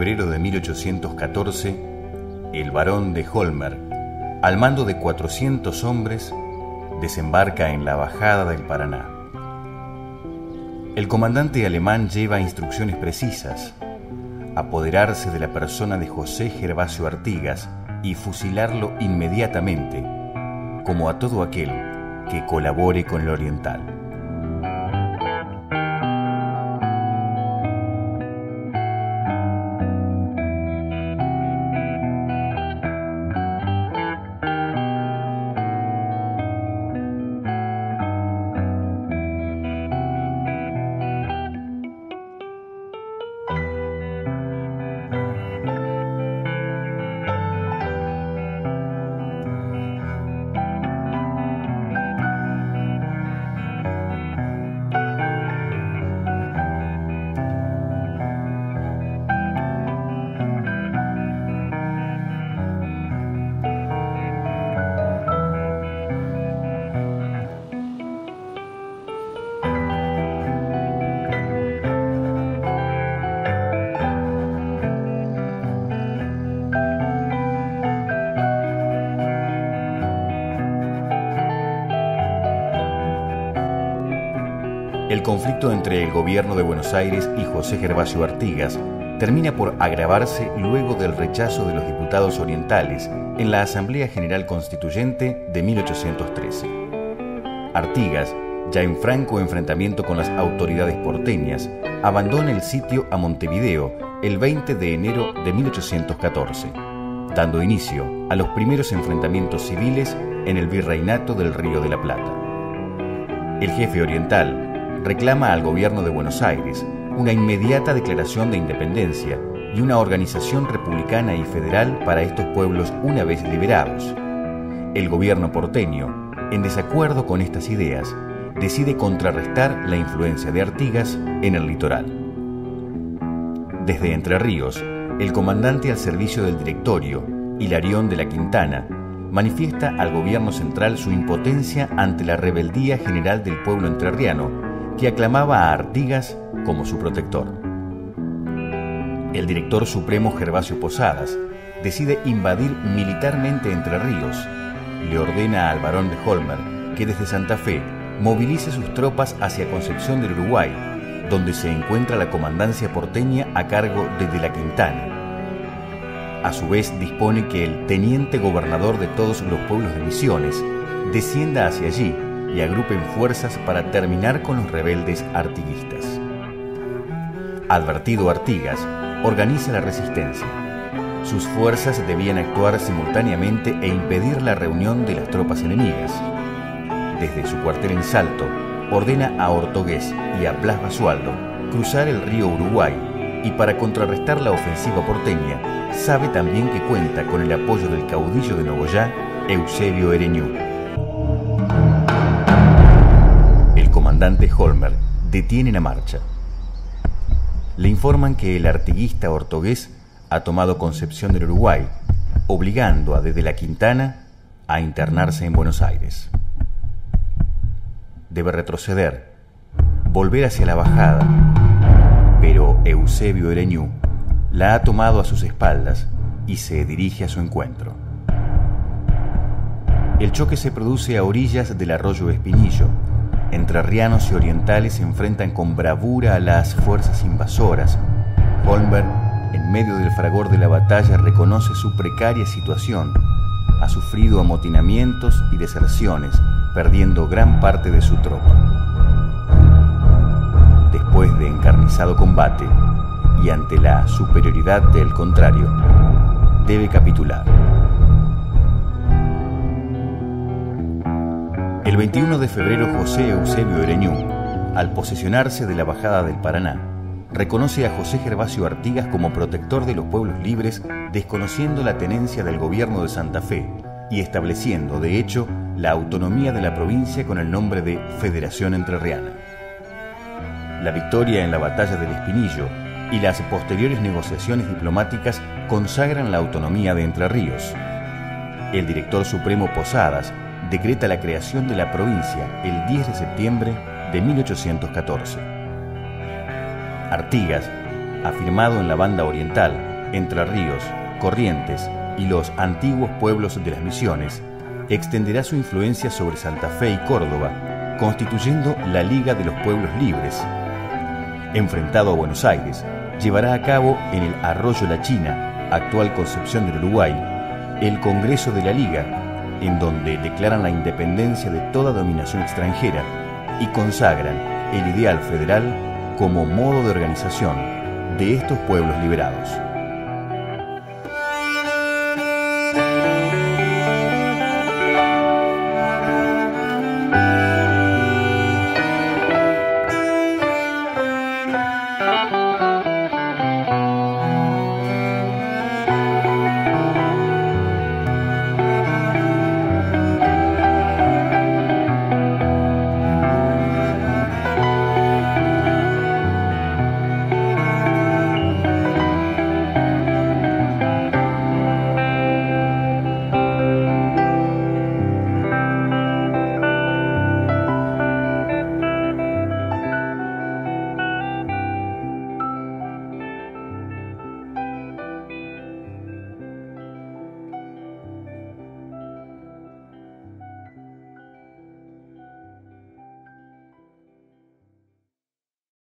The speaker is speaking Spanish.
febrero de 1814, el barón de Holmer, al mando de 400 hombres, desembarca en la bajada del Paraná. El comandante alemán lleva instrucciones precisas, apoderarse de la persona de José Gervasio Artigas y fusilarlo inmediatamente, como a todo aquel que colabore con el oriental. El conflicto entre el gobierno de Buenos Aires y José Gervasio Artigas termina por agravarse luego del rechazo de los diputados orientales en la Asamblea General Constituyente de 1813. Artigas, ya en franco enfrentamiento con las autoridades porteñas, abandona el sitio a Montevideo el 20 de enero de 1814, dando inicio a los primeros enfrentamientos civiles en el virreinato del Río de la Plata. El jefe oriental, reclama al gobierno de Buenos Aires una inmediata declaración de independencia y una organización republicana y federal para estos pueblos una vez liberados. El gobierno porteño, en desacuerdo con estas ideas, decide contrarrestar la influencia de Artigas en el litoral. Desde Entre Ríos, el comandante al servicio del directorio, Hilarión de la Quintana, manifiesta al gobierno central su impotencia ante la rebeldía general del pueblo entrerriano que aclamaba a Artigas como su protector. El director supremo Gervasio Posadas decide invadir militarmente Entre Ríos. Le ordena al barón de Holmer que desde Santa Fe movilice sus tropas hacia Concepción del Uruguay, donde se encuentra la comandancia porteña a cargo de De la Quintana. A su vez dispone que el teniente gobernador de todos los pueblos de Misiones descienda hacia allí y agrupen fuerzas para terminar con los rebeldes artiguistas. Advertido Artigas, organiza la resistencia. Sus fuerzas debían actuar simultáneamente e impedir la reunión de las tropas enemigas. Desde su cuartel en Salto, ordena a Ortogués y a Blas Basualdo cruzar el río Uruguay y para contrarrestar la ofensiva porteña, sabe también que cuenta con el apoyo del caudillo de Nogoyá, Eusebio Ereñú. Comandante Holmer detiene la marcha. Le informan que el artiguista ortogués ha tomado Concepción del Uruguay, obligando a desde la Quintana a internarse en Buenos Aires. Debe retroceder, volver hacia la bajada, pero Eusebio Ereñú la ha tomado a sus espaldas y se dirige a su encuentro. El choque se produce a orillas del arroyo Espinillo, Entrerrianos y orientales se enfrentan con bravura a las fuerzas invasoras. Holmberg, en medio del fragor de la batalla, reconoce su precaria situación. Ha sufrido amotinamientos y deserciones, perdiendo gran parte de su tropa. Después de encarnizado combate y ante la superioridad del contrario, debe capitular. El 21 de febrero José Eusebio Ereñú, al posesionarse de la Bajada del Paraná, reconoce a José Gervasio Artigas como protector de los pueblos libres, desconociendo la tenencia del gobierno de Santa Fe y estableciendo, de hecho, la autonomía de la provincia con el nombre de Federación Entrerriana. La victoria en la batalla del Espinillo y las posteriores negociaciones diplomáticas consagran la autonomía de Entre Ríos. El director supremo Posadas decreta la creación de la provincia el 10 de septiembre de 1814. Artigas, afirmado en la banda oriental, Entre Ríos, Corrientes y los antiguos pueblos de las misiones, extenderá su influencia sobre Santa Fe y Córdoba, constituyendo la Liga de los Pueblos Libres. Enfrentado a Buenos Aires, llevará a cabo en el Arroyo La China, actual Concepción del Uruguay, el Congreso de la Liga, en donde declaran la independencia de toda dominación extranjera y consagran el ideal federal como modo de organización de estos pueblos liberados.